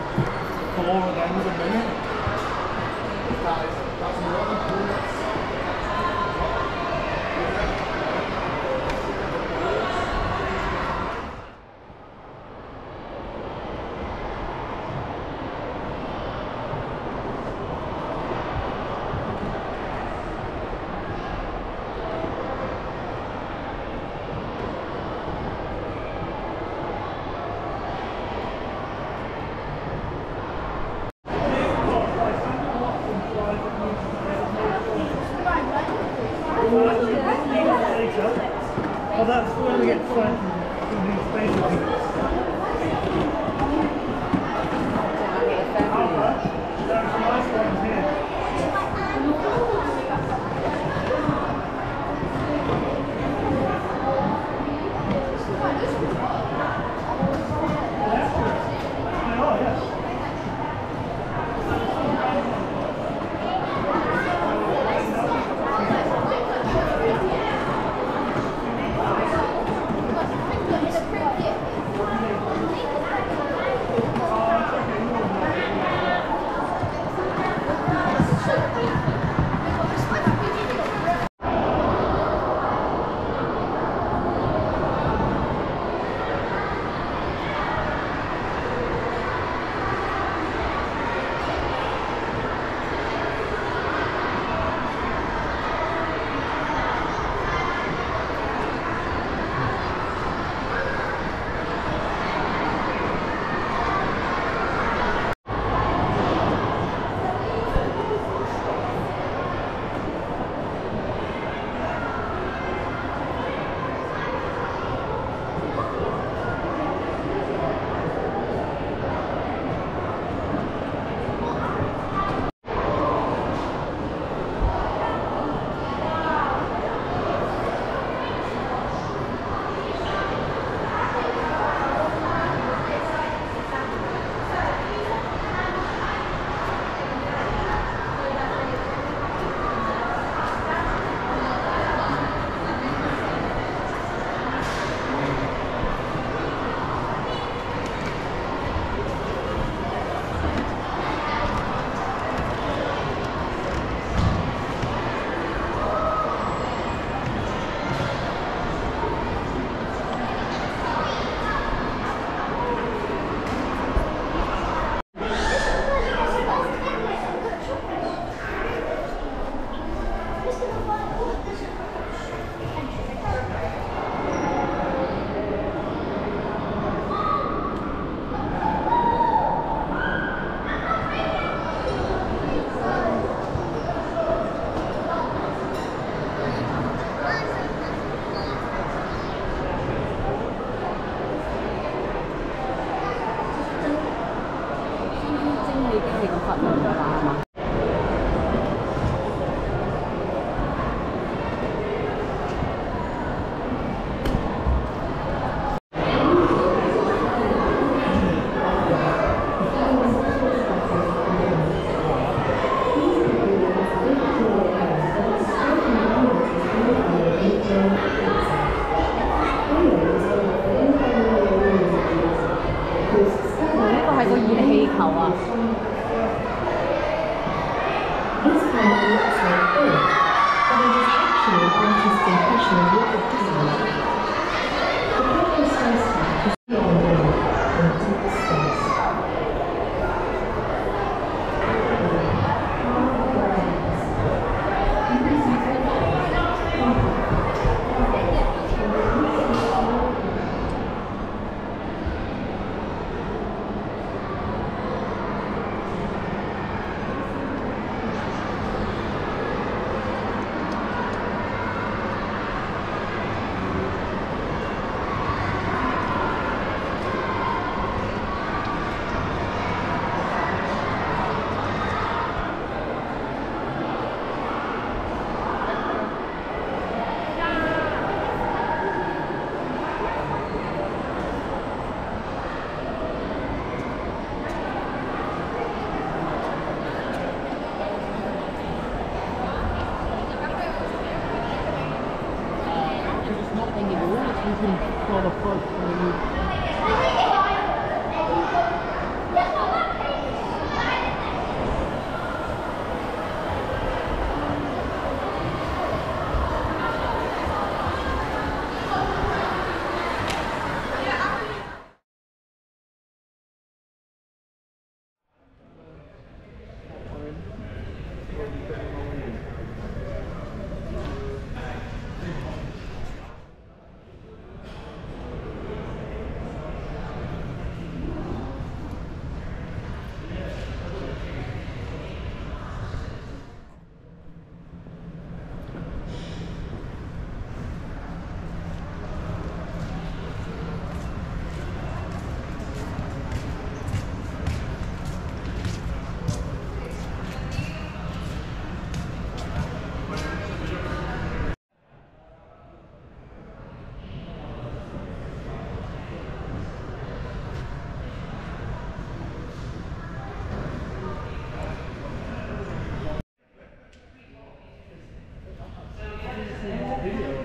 15 seconds. So four of them is a minute. There's nothing you do, you can call a plug